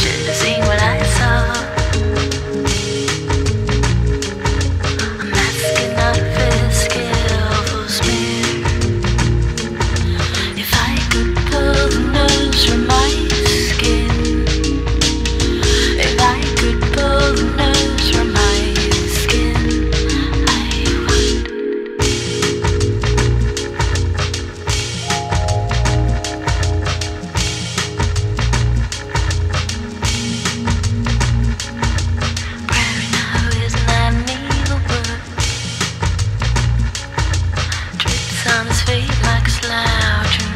should have seen what I down his like a slouch.